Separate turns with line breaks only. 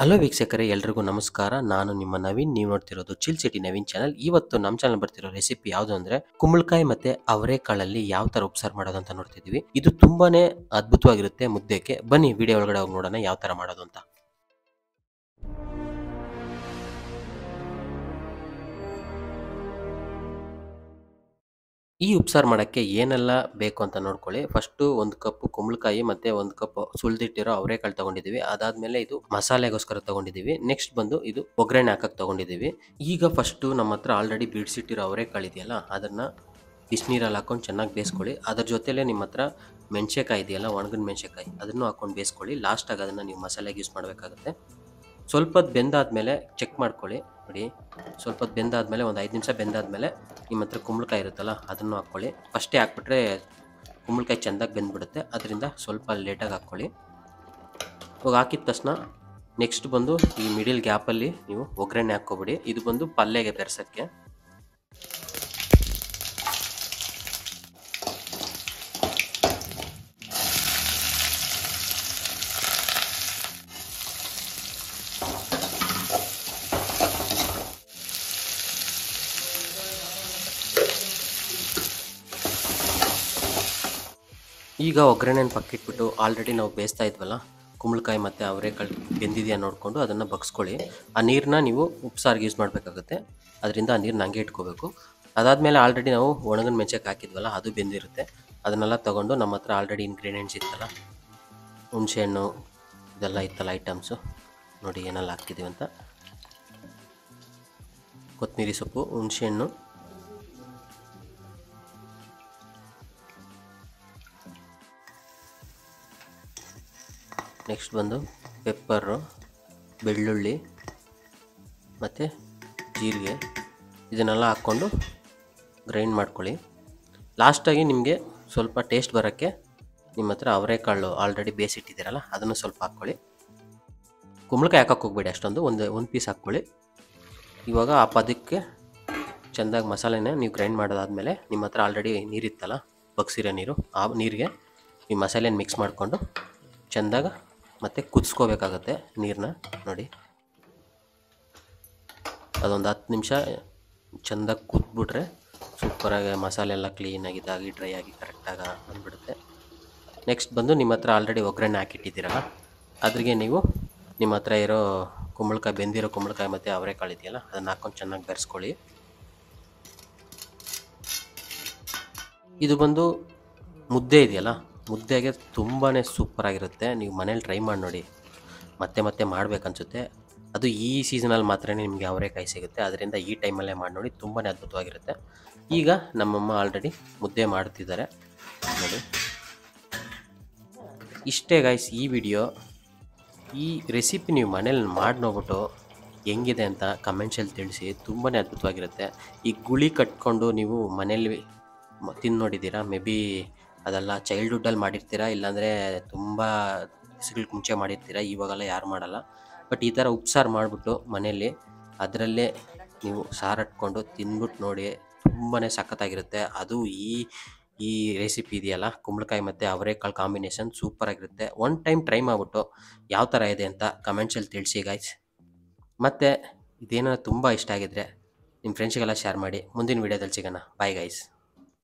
Hello ವೀಕ್ಷಕರೇ, ಎಲ್ರಿಗೂ ನಮಸ್ಕಾರ. ನಾನು ನಿಮ್ಮ ನವೀನ್. ನೀವು ನೋಡ್ತಿರೋದು ಚಿಲ್ ಸಿಟಿ ನವೀನ್ ಚಾನಲ್ ಇವತ್ತು ನಮ್ಮ ಚಾನಲ್ ಬರ್ತಿರೋ ರೆಸಿಪಿ ಯಾವುದು ಅಂದ್ರೆ ಕುಂಬಳಕಾಯಿ ಮತ್ತೆ ಅವರೆಕಾಳಲ್ಲಿ ಯಾವ ತರ ಉಪ್ಸಾರ್ ಮಾಡೋದು ಅಂತ ನೋಡ್ತಿದೀವಿ ಇದು ತುಂಬಾನೇ ಅದ್ಭುತವಾಗಿರುತ್ತೆ ಮುದ್ದೆಗೆ. ಬನ್ನಿ ವಿಡಿಯೋ ಒಳಗಡೆ ಹೋಗಿ ನೋಡೋಣ ಯಾವ ತರ ಮಾಡೋದು ಅಂತ. ಈ ಉಪ್ಸಾರು ಮಾಡೋಕ್ಕೆ ಏನೆಲ್ಲ ಬೇಕು ಅಂತ ನೋಡ್ಕೊಳ್ಳಿ. ಫಸ್ಟು ಒಂದು ಕಪ್ ಕುಂಬಳಕಾಯಿ ಮತ್ತು ಒಂದು ಕಪ್ ಸುಳಿದಿಟ್ಟಿರೋ ಅವರೆಕಾಳು ತಗೊಂಡಿದ್ದೀವಿ. ಅದಾದಮೇಲೆ ಇದು ಮಸಾಲೆಗೋಸ್ಕರ ತಗೊಂಡಿದ್ದೀವಿ. ನೆಕ್ಸ್ಟ್ ಬಂದು ಇದು ಒಗ್ಗರಣೆ ಹಾಕಕ್ಕೆ ತೊಗೊಂಡಿದ್ದೀವಿ. ಈಗ ಫಸ್ಟು ನಮ್ಮ ಹತ್ರ ಆಲ್ರೆಡಿ ಬಿಡಿಸಿಟ್ಟಿರೋ ಅವರೆಕಾಳು ಇದೆಯಲ್ಲ, ಅದನ್ನು ಬಿಸಿನೀರಲ್ಲಿ ಹಾಕೊಂಡು ಚೆನ್ನಾಗಿ ಬೇಯಿಸ್ಕೊಳ್ಳಿ. ಅದ್ರ ಜೊತೆಲೇ ನಿಮ್ಮ ಹತ್ರ ಮೆಣಸೆಕಾಯಿ ಇದೆಯಲ್ಲ, ಒಣಗಿನ ಮೆಣಸೆಕಾಯಿ ಅದನ್ನು ಹಾಕೊಂಡು ಬೇಯಿಸ್ಕೊಳ್ಳಿ. ಲಾಸ್ಟಾಗಿ ಅದನ್ನು ನೀವು ಮಸಾಲೆಗೆ ಯೂಸ್ ಮಾಡಬೇಕಾಗುತ್ತೆ. ಸ್ವಲ್ಪ ಹೊತ್ತು ಬೆಂದಾದ್ಮೇಲೆ ಚೆಕ್ ಮಾಡ್ಕೊಳ್ಳಿ. ನೋಡಿ ಸ್ವಲ್ಪ ಹೊತ್ತು ಬೆಂದಾದ್ಮೇಲೆ ಒಂದು ಐದು ನಿಮಿಷ ಬೆಂದಾದಮೇಲೆ ನಿಮ್ಮ ಹತ್ರ ಕುಂಬಳಕಾಯಿ ಇರುತ್ತಲ್ಲ, ಅದನ್ನು ಹಾಕ್ಕೊಳ್ಳಿ. ಫಸ್ಟೇ ಹಾಕ್ಬಿಟ್ರೆ ಕುಂಬಳಕಾಯಿ ಚೆಂದಾಗಿ ಬೆಂದ್ಬಿಡುತ್ತೆ. ಅದರಿಂದ ಸ್ವಲ್ಪ ಲೇಟಾಗಿ ಹಾಕ್ಕೊಳ್ಳಿ. ಇವಾಗ ಹಾಕಿದ ತಕ್ಷಣ ನೆಕ್ಸ್ಟ್ ಬಂದು ಈ ಮಿಡಿಲ್ ಗ್ಯಾಪಲ್ಲಿ ನೀವು ಒಗ್ಗರಣೆ ಹಾಕ್ಕೊಬಿಡಿ. ಇದು ಬಂದು ಪಲ್ಯಗೆ ಬೆರೆಸೋಕ್ಕೆ. ಈಗ ಒಗ್ಗರಣೆನ ಪಕ್ಕಿಟ್ಬಿಟ್ಟು ಆಲ್ರೆಡಿ ನಾವು ಬೇಯಿಸ್ತಾ ಇದ್ವಲ್ಲ, ಕುಂಬಳಕಾಯಿ ಮತ್ತು ಅವರೆಕಾಳು ಬೆಂದಿದೆಯಾ ನೋಡಿಕೊಂಡು ಅದನ್ನು ಬಗ್ಸ್ಕೊಳ್ಳಿ. ಆ ನೀರನ್ನ ನೀವು ಉಪ್ಸಾರಿಗೆ ಯೂಸ್ ಮಾಡಬೇಕಾಗುತ್ತೆ. ಅದರಿಂದ ಆ ನೀರನ್ನ ಹಂಗೆ ಇಟ್ಕೋಬೇಕು. ಅದಾದಮೇಲೆ ಆಲ್ರೆಡಿ ನಾವು ಒಣಗಿನ ಮೆಂಚಕ್ಕೆ ಹಾಕಿದ್ವಲ್ಲ, ಅದು ಬೆಂದಿರುತ್ತೆ. ಅದನ್ನೆಲ್ಲ ತೊಗೊಂಡು ನಮ್ಮ ಹತ್ರ ಆಲ್ರೆಡಿ ಇಂಗ್ರೀಡಿಯೆಂಟ್ಸ್ ಇತ್ತಲ್ಲ, ಹುಣಸೆಹಣ್ಣು, ಇದೆಲ್ಲ ಇತ್ತಲ್ಲ ಐಟಮ್ಸು ನೋಡಿ ಏನೆಲ್ಲ ಹಾಕ್ತಿದ್ದೀವಿ ಅಂತ. ಕೊತ್ತಂಬರಿ ಸೊಪ್ಪು, ಹುಣಸೆಹಣ್ಣು ನೆಕ್ಸ್ಟ್ ಬಂದು ಪೆಪ್ಪರು ಬೆಳ್ಳುಳ್ಳಿ ಮತ್ತು ಜೀರಿಗೆ ಇದನ್ನೆಲ್ಲ ಹಾಕ್ಕೊಂಡು ಗ್ರೈಂಡ್ ಮಾಡ್ಕೊಳ್ಳಿ. ಲಾಸ್ಟಾಗಿ ನಿಮಗೆ ಸ್ವಲ್ಪ ಟೇಸ್ಟ್ ಬರೋಕ್ಕೆ ನಿಮ್ಮ ಹತ್ರ ಅವರೆಕಾಳು ಆಲ್ರೆಡಿ ಬೇಯಿಸಿಟ್ಟಿದ್ದೀರಲ್ಲ ಅದನ್ನು ಸ್ವಲ್ಪ ಹಾಕ್ಕೊಳ್ಳಿ. ಕುಂಬಳಕಾಯಿ ಹಾಕಕ್ಕೆ ಹೋಗ್ಬೇಡಿ ಅಷ್ಟೊಂದು, ಒಂದು ಒಂದು ಪೀಸ್ ಹಾಕ್ಕೊಳ್ಳಿ. ಇವಾಗ ಆ ಪದಕ್ಕೆ ಚೆಂದಾಗಿ ಮಸಾಲೆನ ನೀವು ಗ್ರೈಂಡ್ ಮಾಡೋದಾದಮೇಲೆ ನಿಮ್ಮ ಹತ್ರ ಆಲ್ರೆಡಿ ನೀರಿತ್ತಲ್ಲ, ಬಗ್ಸಿರೋ ನೀರು, ಆ ನೀರಿಗೆ ಈ ಮಸಾಲೆನ ಮಿಕ್ಸ್ ಮಾಡಿಕೊಂಡು ಚೆಂದಾಗ ಮತ್ತು ಕುದಿಸ್ಕೋಬೇಕಾಗತ್ತೆ ನೀರನ್ನ ನೋಡಿ. ಅದೊಂದು ಹತ್ತು ನಿಮಿಷ ಚೆಂದಾಗಿ ಕುದ್ಬಿಟ್ರೆ ಸೂಪರಾಗಿ ಮಸಾಲೆ ಎಲ್ಲ ಕ್ಲೀನಾಗಿ ಇದಾಗಿ ಡ್ರೈ ಆಗಿ ಕರೆಕ್ಟಾಗಿ ಬಂದುಬಿಡುತ್ತೆ. ನೆಕ್ಸ್ಟ್ ಬಂದು ನಿಮ್ಮ ಹತ್ರ ಆಲ್ರೆಡಿ ಒಗ್ಗರಣೆ ಹಾಕಿಟ್ಟಿದ್ದೀರಲ್ಲ, ಅದ್ರಿಗೆ ನೀವು ನಿಮ್ಮ ಹತ್ರ ಇರೋ ಕುಂಬಳಕಾಯಿ, ಬೆಂದಿರೋ ಕುಂಬಳಕಾಯಿ ಮತ್ತು ಅವರೆಕಾಳು ಇದೆಯಲ್ಲ, ಅದನ್ನು ಹಾಕ್ಕೊಂಡು ಚೆನ್ನಾಗಿ ಬೆರೆಸ್ಕೊಳ್ಳಿ. ಇದು ಬಂದು ಮುದ್ದೆ ಇದೆಯಲ್ಲ ಮುದ್ದೆಗೆ ತುಂಬಾ ಸೂಪರಾಗಿರುತ್ತೆ ನೀವು ಮನೇಲಿ ಟ್ರೈ ಮಾಡಿ ನೋಡಿ. ಮತ್ತೆ ಮತ್ತೆ ಮಾಡಬೇಕನ್ಸುತ್ತೆ ಅದು ಈ ಸೀಸನಲ್ಲಿ ಮಾತ್ರ ನಿಮಗೆ ಅವರೇಕಾಯಿ ಸಿಗುತ್ತೆ. ಅದರಿಂದ ಈ ಟೈಮಲ್ಲೇ ಮಾಡಿ ನೋಡಿ ತುಂಬಾ ಅದ್ಭುತವಾಗಿರುತ್ತೆ. ಈಗ ನಮ್ಮಮ್ಮ ಆಲ್ರೆಡಿ ಮುದ್ದೆ ಮಾಡ್ತಿದ್ದಾರೆ. ನೋಡಿ. ಇಷ್ಟೇ ಗಾಯ್ಸ್ ಈ ವಿಡಿಯೋ ಈ ರೆಸಿಪಿ ನೀವು ಮನೇಲಿ ಮಾಡಿ ನೋಡ್ಬಿಟ್ಟು ಹೆಂಗಿದೆ ಅಂತ ಕಮೆಂಟ್ಸಲ್ಲಿ ತಿಳಿಸಿ. ತುಂಬಾ ಅದ್ಭುತವಾಗಿರುತ್ತೆ. ಈ ಗುಳಿ ಕಟ್ಕೊಂಡು ನೀವು ಮನೇಲಿ ತಿಂದು ನೋಡಿದ್ದೀರಾ? ಮೇ ಬಿ ಅದೆಲ್ಲ ಚೈಲ್ಡ್ಹುಡ್ಡಲ್ಲಿ ಮಾಡಿರ್ತೀರಾ? ಇಲ್ಲಾಂದರೆ ತುಂಬ ದಿವಸಗಳಿಗೆ ಮುಂಚೆ ಮಾಡಿರ್ತೀರಾ? ಇವಾಗೆಲ್ಲ ಯಾರು ಮಾಡಲ್ಲ. ಬಟ್ ಈ ಥರ ಉಪ್ಸಾರು ಮಾಡಿಬಿಟ್ಟು ಮನೆಯಲ್ಲಿ ಅದರಲ್ಲೇ ನೀವು ಸಾರು ಹಟ್ಕೊಂಡು ತಿಂದ್ಬಿಟ್ಟು ನೋಡಿ ತುಂಬಾ ಸಖತ್ತಾಗಿರುತ್ತೆ. ಅದು ಈ ಈ ರೆಸಿಪಿ ಇದೆಯಲ್ಲ, ಕುಂಬಳಕಾಯಿ ಮತ್ತು ಅವರೆಕಾಳು ಕಾಂಬಿನೇಷನ್ ಸೂಪರಾಗಿರುತ್ತೆ ಒನ್ ಟೈಮ್ ಟ್ರೈ ಮಾಡಿಬಿಟ್ಟು ಯಾವ ಥರ ಇದೆ ಅಂತ ಕಮೆಂಟ್ಸಲ್ಲಿ ತಿಳಿಸಿ ಗಾಯ್ಸ್ ಮತ್ತು ಇದೇನೋ ತುಂಬ ಇಷ್ಟ ಆಗಿದ್ರೆ ನಿಮ್ಮ ಫ್ರೆಂಡ್ಸ್ಗೆಲ್ಲ ಶೇರ್ ಮಾಡಿ. ಮುಂದಿನ ವೀಡಿಯೋದಲ್ಲಿ ಸಿಗೋಣ. Bye guys